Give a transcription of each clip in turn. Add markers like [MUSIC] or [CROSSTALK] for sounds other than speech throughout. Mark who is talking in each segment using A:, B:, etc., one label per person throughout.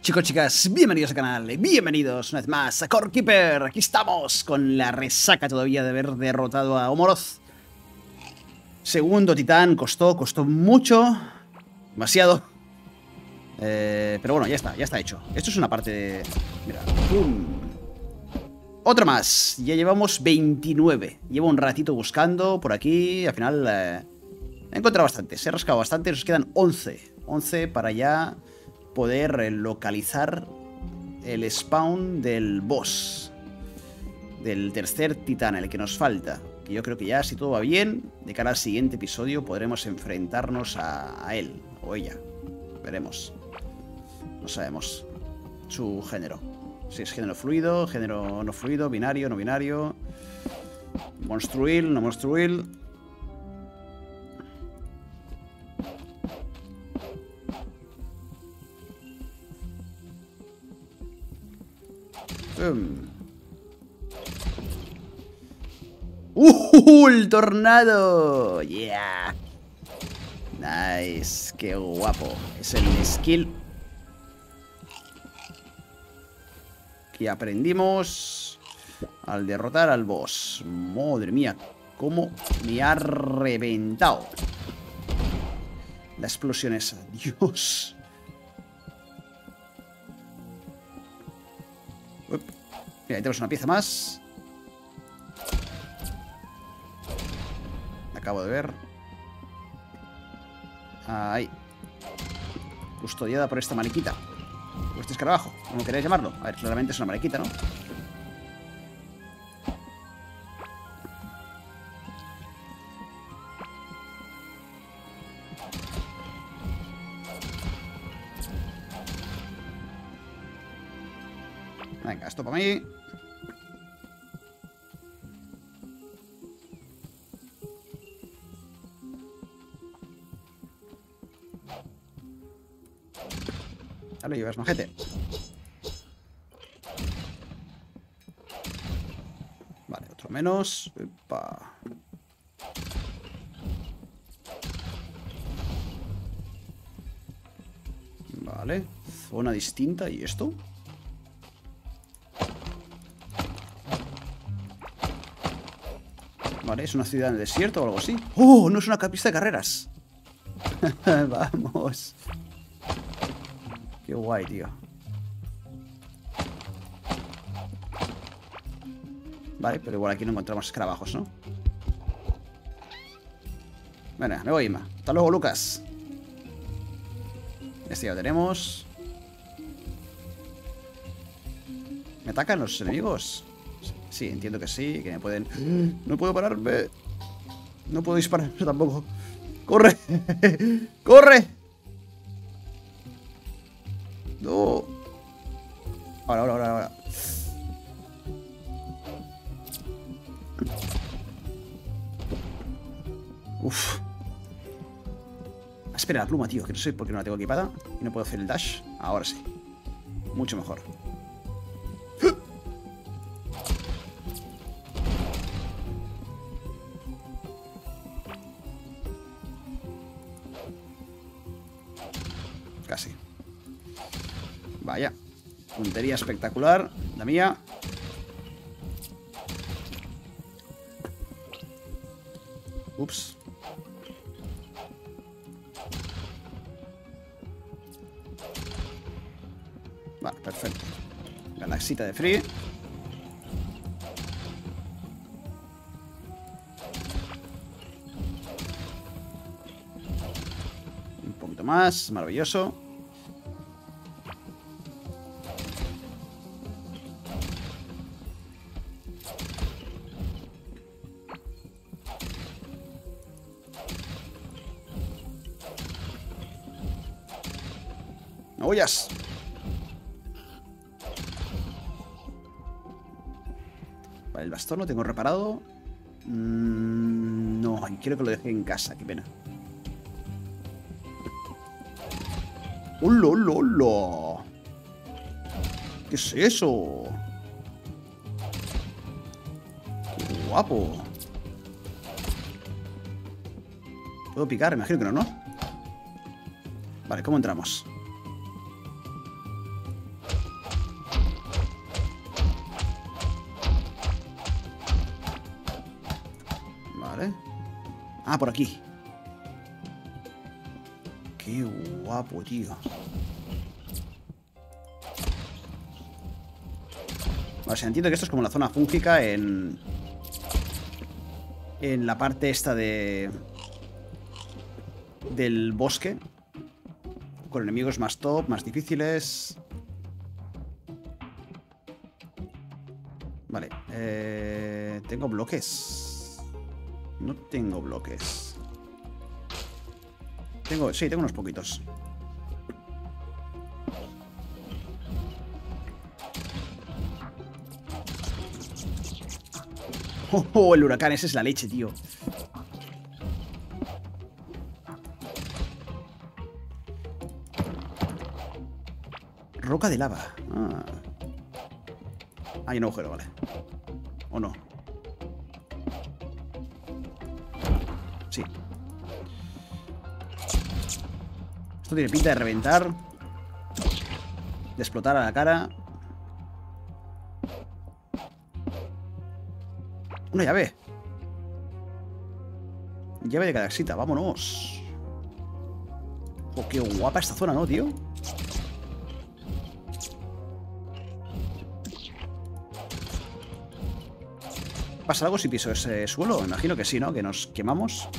A: Chicos, chicas, bienvenidos al canal, bienvenidos una vez más a Core Keeper. Aquí estamos con la resaca todavía de haber derrotado a Omoroth. Segundo titán, costó, costó mucho, demasiado. Eh, pero bueno, ya está, ya está hecho. Esto es una parte de... Mira, ¡pum! Otro más, ya llevamos 29. Llevo un ratito buscando por aquí, al final eh, he encontrado bastante, se he rascado bastante, nos quedan 11. 11 para ya poder localizar el spawn del boss. Del tercer titán, el que nos falta. Que yo creo que ya, si todo va bien, de cara al siguiente episodio podremos enfrentarnos a, a él o ella. Veremos. No sabemos su género. Si es género fluido, género no fluido, binario, no binario. Monstruil, no monstruil. ¡Uh! ¡El tornado! ¡Yeah! Nice, qué guapo. Es el skill que aprendimos al derrotar al boss. Madre mía, cómo me ha reventado. La explosión esa. [LAUGHS] Dios. Mira, ahí tenemos una pieza más. Acabo de ver. Ahí. Custodiada por esta mariquita. O este escarabajo, como queréis llamarlo. A ver, claramente es una mariquita, ¿no? Venga, esto para mí. Ya lo llevas, majete. Vale, otro menos. Epa. Vale. Zona distinta. ¿Y esto? Vale, es una ciudad en el desierto o algo así. ¡Oh! No es una pista de carreras. [LAUGHS] Vamos. Qué guay, tío. Vale, pero igual aquí no encontramos escarabajos, ¿no? Bueno, me voy, Ima. Hasta luego, Lucas. Este ya lo tenemos. ¿Me atacan los enemigos? Sí, entiendo que sí, que me pueden... No puedo pararme. No puedo disparar [LAUGHS] tampoco. ¡Corre! [LAUGHS] ¡Corre! La pluma, tío, que no sé por qué no la tengo equipada y no puedo hacer el dash. Ahora sí. Mucho mejor. Casi. Vaya. Puntería espectacular. La mía. Ups. Galaxita de free. Un poquito más. Maravilloso. ¡No huyas! El bastón lo tengo reparado. Mm, no, quiero que lo deje en casa, qué pena. ¡Hola, hola, hola! ¿Qué es eso? ¡Qué guapo! ¿Puedo picar? Imagino que no, ¿no? Vale, ¿cómo entramos? Vale. Ah, por aquí. Qué guapo, tío. Vale, entiendo que esto es como la zona fúngica en... En la parte esta de... Del bosque. Con enemigos más top, más difíciles. Vale. Eh, tengo bloques. No tengo bloques. Tengo, sí, tengo unos poquitos. Oh, oh, el huracán, ese es la leche, tío. Roca de lava. Ah. Hay un agujero, vale. ¿O no? Esto tiene pinta de reventar. De explotar a la cara. Una llave. Llave de galaxita, vámonos. Oh, qué guapa esta zona, ¿no, tío? ¿Pasa algo si piso ese suelo? Imagino que sí, ¿no? Que nos quemamos.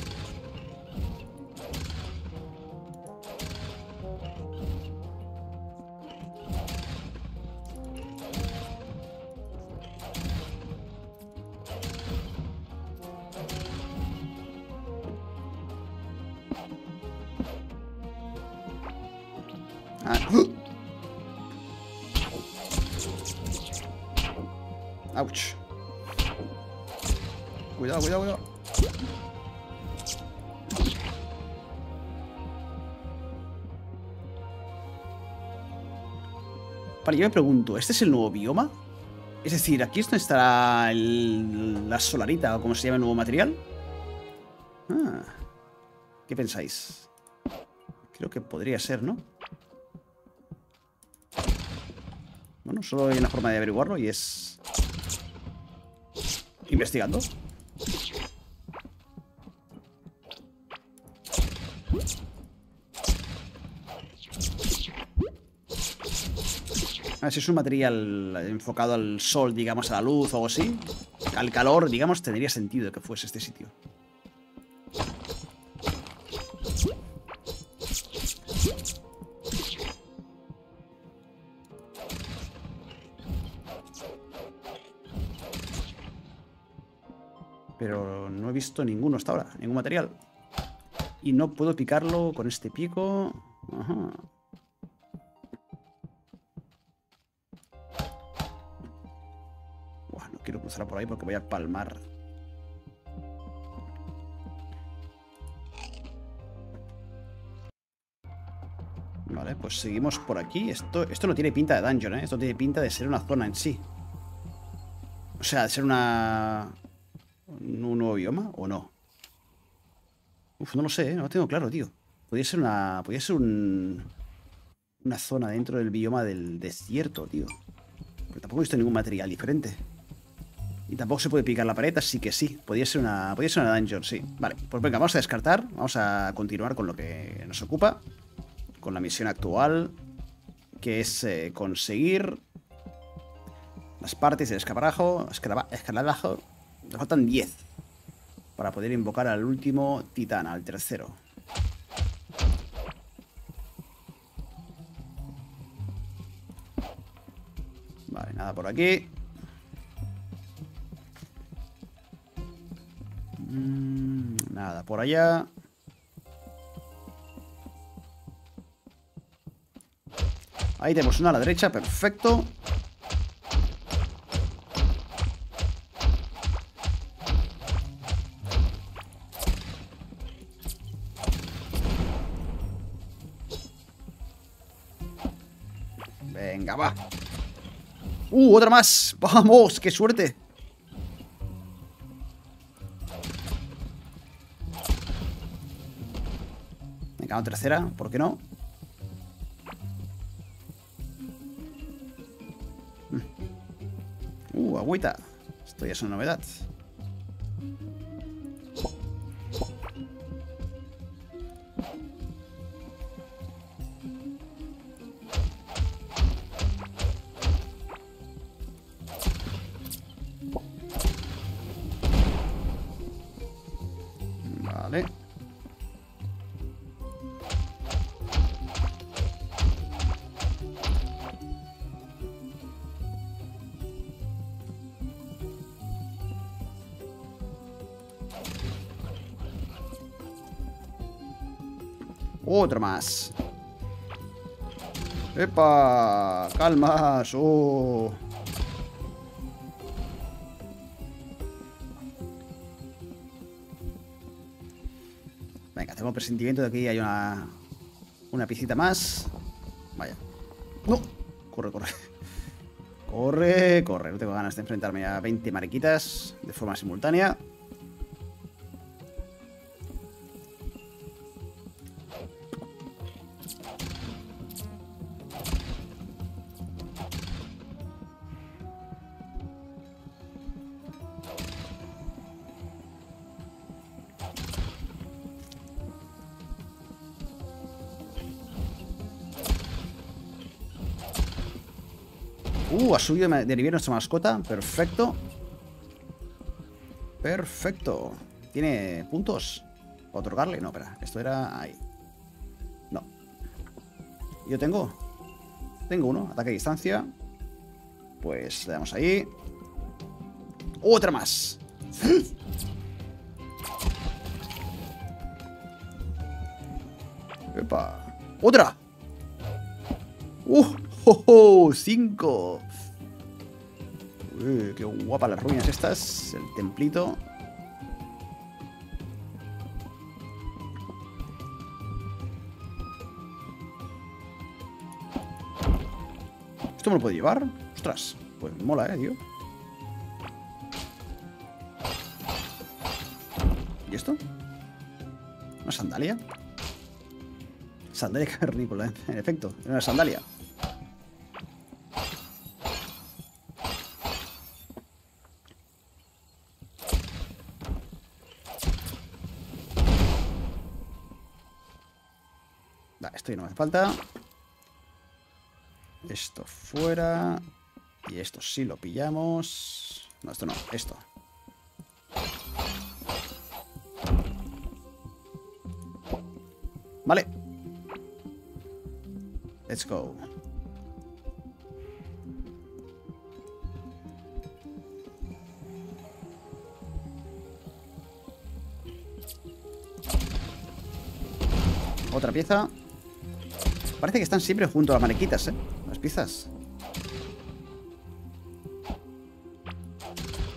A: Yo me pregunto, ¿este es el nuevo bioma? Es decir, ¿aquí es donde estará la solarita o como se llama el nuevo material? Ah, ¿Qué pensáis? Creo que podría ser, ¿no? Bueno, solo hay una forma de averiguarlo y es... Investigando. A ver, si es un material enfocado al sol, digamos, a la luz o algo así, al calor, digamos, tendría sentido que fuese este sitio. Pero no he visto ninguno hasta ahora, ningún material. Y no puedo picarlo con este pico. Ajá. Por ahí porque voy a palmar. Vale, pues seguimos por aquí. Esto, esto no tiene pinta de dungeon, ¿eh? Esto tiene pinta de ser una zona en sí. O sea, de ser una... ¿Un nuevo bioma o no? Uf, no lo sé, ¿eh? no lo tengo claro, tío. Podría ser una... Podría ser un... Una zona dentro del bioma del desierto, tío. Pero tampoco he visto ningún material diferente. Y tampoco se puede picar la pared, así que sí. Podría ser una, podría ser una dungeon, sí. Vale, pues venga, vamos a descartar. Vamos a continuar con lo que nos ocupa. Con la misión actual. Que es eh, conseguir... Las partes del escaparajo. Escaladajo. Le faltan 10. Para poder invocar al último titán, al tercero. Vale, nada por aquí. Mm, nada por allá. Ahí tenemos una a la derecha, perfecto. Venga, va. ¡Uh, otra más! ¡Vamos! ¡Qué suerte! Tercera, ¿por qué no? Mm. ¡Uh, agüita! Esto ya es una novedad. Otro más. ¡Epa! ¡Calmas! ¡Oh! Venga, tengo presentimiento de que hay una... Una piscita más. Vaya. ¡No! Corre, corre. Corre, corre. No tengo ganas de enfrentarme a 20 mariquitas de forma simultánea. Uh, ha subido de nivel nuestra mascota. Perfecto. Perfecto. ¿Tiene puntos? ¿Para otorgarle? No, espera. Esto era ahí. No. ¿Yo tengo? Tengo uno. Ataque a distancia. Pues le damos ahí. ¡Otra más! [GASPS] ¡Epa! ¡Otra! ¡Uh! ¡Oh, oh! ¡Cinco! ¡Qué guapa las ruinas estas! El templito. ¿Esto me lo puedo llevar? Ostras, pues mola, eh, tío. ¿Y esto? ¿Una sandalia? Sandalia [LAUGHS] carnícola, en efecto. Una sandalia. No hace falta. Esto fuera. Y esto sí lo pillamos. No, esto no, esto. Vale. Let's go. Otra pieza. Parece que están siempre junto a las mariquitas, ¿eh? Las piezas.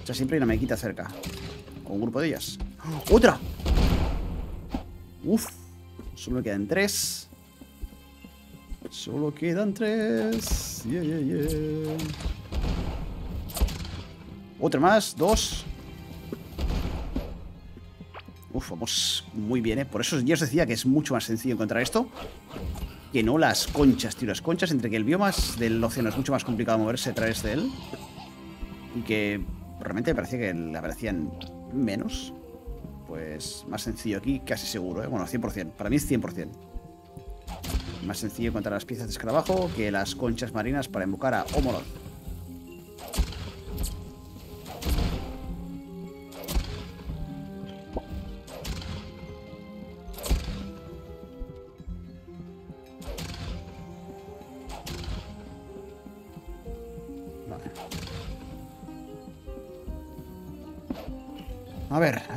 A: O sea, siempre hay una mariquita cerca. O un grupo de ellas. ¡Otra! Uf. Solo quedan tres. Solo quedan tres. Yeah, yeah, yeah. Otra más. Dos. Uf, vamos muy bien, ¿eh? Por eso ya os decía que es mucho más sencillo encontrar esto que no las conchas, tío. Las conchas, entre que el bioma del océano es mucho más complicado moverse a través de él y que realmente me parecía que le aparecían menos, pues más sencillo aquí, casi seguro, ¿eh? Bueno, 100%. Para mí es 100%. Más sencillo encontrar las piezas de escarabajo que las conchas marinas para invocar a Homolon.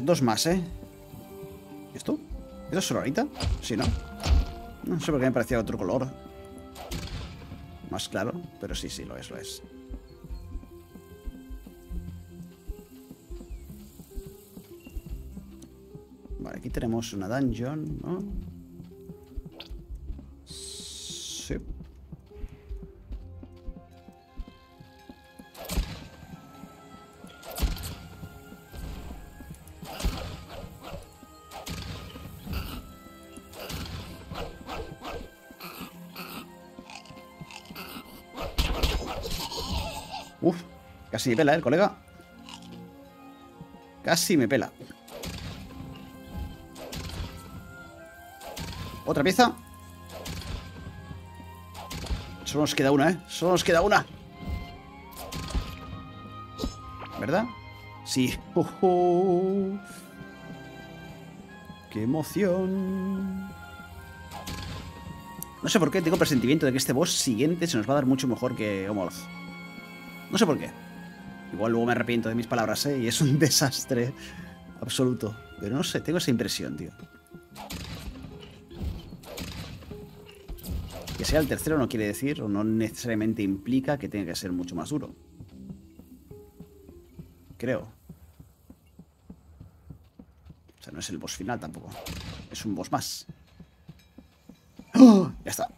A: Dos más, ¿eh? ¿Esto? ¿Esto es solo ahorita? Sí, ¿no? No sé por qué me parecía otro color. Más claro, pero sí, sí, lo es, lo es. Vale, aquí tenemos una dungeon, ¿no? Sí. Casi me pela, ¿eh, colega? Casi me pela. Otra pieza. Solo nos queda una, ¿eh? Solo nos queda una. ¿Verdad? Sí. Oh. ¡Qué emoción! No sé por qué tengo presentimiento de que este boss siguiente se nos va a dar mucho mejor que Homoloth. No sé por qué. Igual luego me arrepiento de mis palabras, ¿eh? Y es un [LAUGHS] desastre absoluto. Pero no sé, tengo esa impresión, tío. Que sea el tercero no quiere decir, o no necesariamente implica que tenga que ser mucho más duro. Creo. O sea, no es el boss final tampoco. Es un boss más. ¡Oh! Ya está.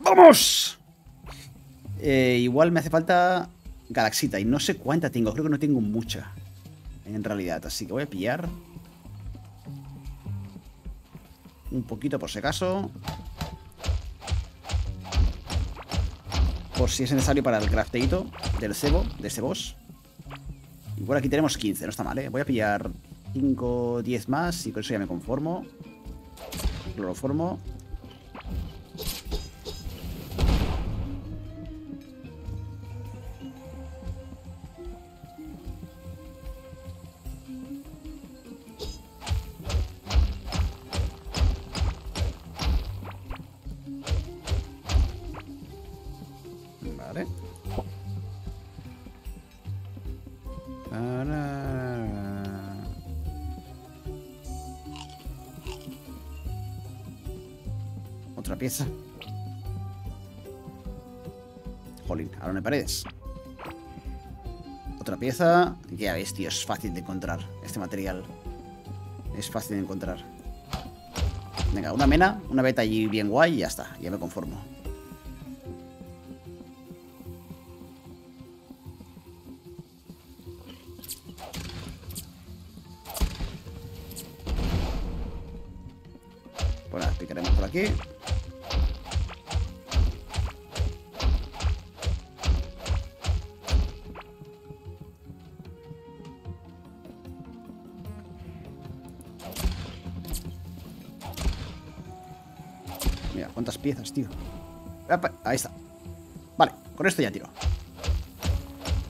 A: ¡Vamos! Eh, igual me hace falta Galaxita y no sé cuánta tengo. Creo que no tengo mucha. En realidad. Así que voy a pillar. Un poquito por si acaso. Por si es necesario para el crafteito del cebo, de ese boss. Igual aquí tenemos 15, no está mal, ¿eh? Voy a pillar 5, 10 más y con eso ya me conformo. Cloroformo. Otra pieza. Jolín, ahora no hay paredes. Otra pieza. Ya ves, tío, es fácil de encontrar este material. Es fácil de encontrar. Venga, una mena, una beta allí bien guay y ya está. Ya me conformo. Mira, cuántas piezas, tío. Ahí está. Vale, con esto ya tiro.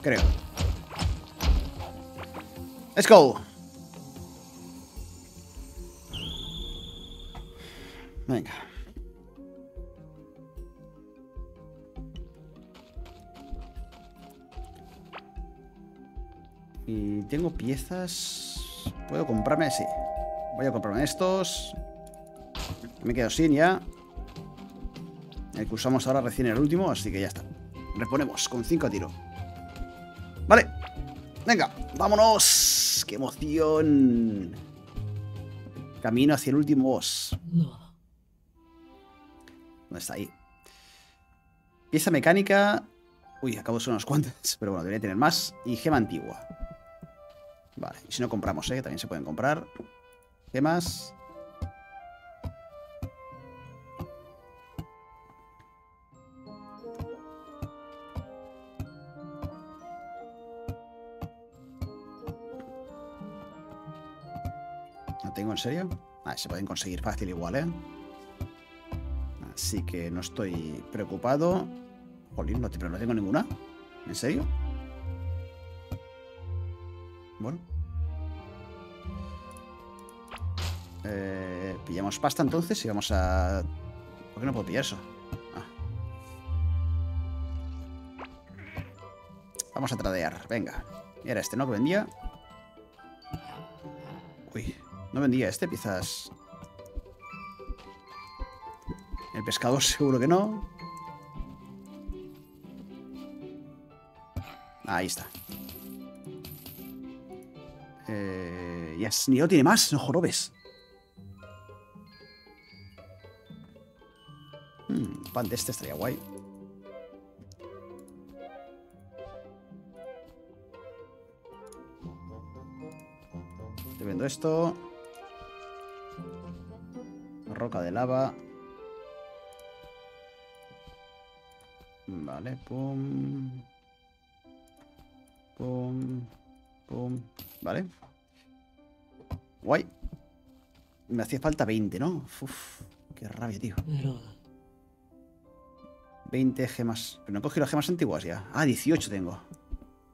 A: Creo. Let's go. Venga. Y tengo piezas... ¿Puedo comprarme? Sí. Voy a comprarme estos. Me quedo sin ya. El que usamos ahora recién el último, así que ya está. Reponemos con 5 a tiro. Vale. Venga, vámonos. ¡Qué emoción! Camino hacia el último boss. ¿Dónde está ahí? Pieza mecánica. Uy, acabo de ser unos cuantos. Pero bueno, debería tener más. Y gema antigua. Vale, y si no compramos, ¿eh? También se pueden comprar. Gemas. Serio? Ah, se pueden conseguir fácil igual, ¿eh? Así que no estoy preocupado. Jolín, no, pero no tengo ninguna. ¿En serio? Bueno. Eh, pillamos pasta entonces y vamos a... ¿Por qué no puedo pillar eso? Ah. Vamos a tradear, venga. Era este, ¿no? Que vendía. No vendía este, quizás... El pescador seguro que no. Ahí está. Eh, ya ni tiene más, no jorobes. Hmm, pan de este estaría guay. Te vendo esto. Roca de lava. Vale, pum. Pum. Pum. Vale. Guay. Me hacía falta 20, ¿no? Uf, qué rabia, tío. 20 gemas. Pero no he cogido las gemas antiguas ya. Ah, 18 tengo.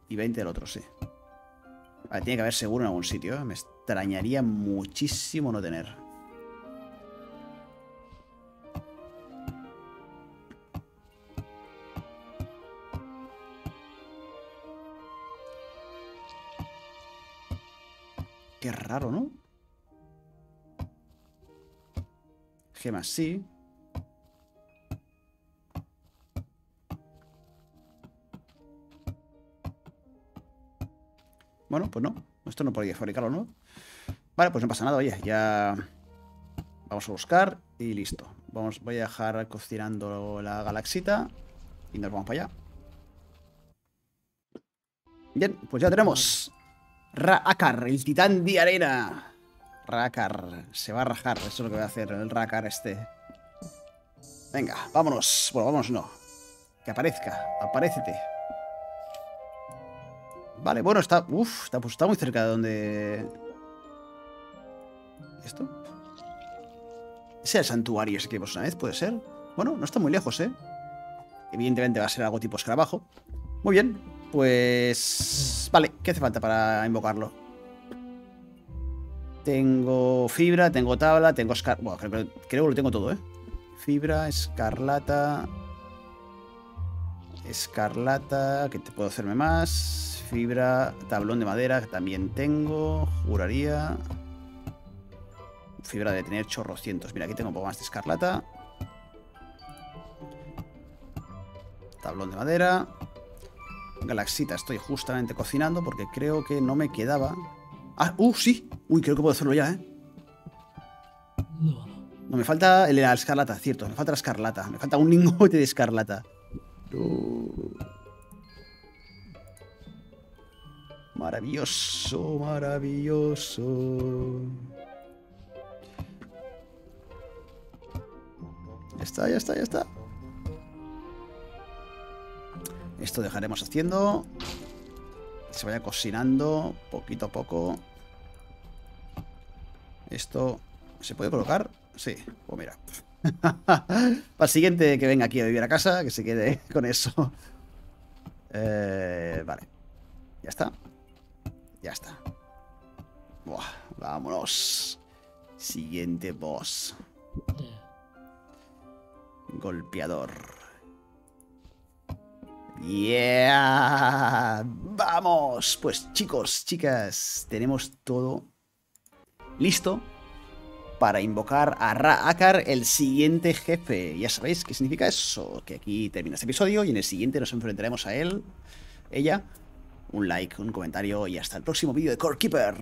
A: Y 20 del otro, sí. Vale, tiene que haber seguro en algún sitio. ¿eh? Me extrañaría muchísimo no tener. Qué raro, ¿no? Gemas sí. Bueno, pues no. Esto no podría fabricarlo, ¿no? Vale, pues no pasa nada, oye. Ya vamos a buscar y listo. Vamos, voy a dejar cocinando la galaxita y nos vamos para allá. Bien, pues ya tenemos Raakar, el titán de arena. Raakar, se va a rajar, eso es lo que voy a hacer, el Raakar este. Venga, vámonos. Bueno, vámonos no. Que aparezca, aparécete. Vale, bueno, está... Uf, está, pues muy cerca de donde... ¿Esto? ¿Ese es el santuario ese que vimos una vez? ¿Puede ser? Bueno, no está muy lejos, ¿eh? Evidentemente va a ser algo tipo escarabajo. Muy bien, pues... Vale, ¿qué hace falta para invocarlo? Tengo fibra, tengo tabla, tengo escar... Bueno, creo, creo que lo tengo todo, ¿eh? Fibra, escarlata... Escarlata, que te puedo hacerme más. Fibra, tablón de madera, que también tengo. Juraría. Fibra de tener chorrocientos. Mira, aquí tengo un poco más de escarlata. Tablón de madera. Galaxita estoy justamente cocinando porque creo que no me quedaba. ¡Ah! ¡Uh, sí! Uy, creo que puedo hacerlo ya, ¿eh? No, me falta la escarlata, cierto. Me falta la escarlata. Me falta un lingote de escarlata. Maravilloso, maravilloso. Ya está, ya está, ya está. Esto dejaremos haciendo. se vaya cocinando poquito a poco. Esto se puede colocar. Sí, pues mira. [LAUGHS] Para el siguiente que venga aquí a vivir a casa, que se quede [LAUGHS] con eso. Eh, vale. Ya está. Ya está. Buah, vámonos. Siguiente boss. Golpeador. Yeah. Vamos. Pues chicos, chicas, tenemos todo listo para invocar a Raakar, el siguiente jefe. Ya sabéis qué significa eso, que aquí termina este episodio y en el siguiente nos enfrentaremos a él, ella. Un like, un comentario y hasta el próximo vídeo de Core Keeper.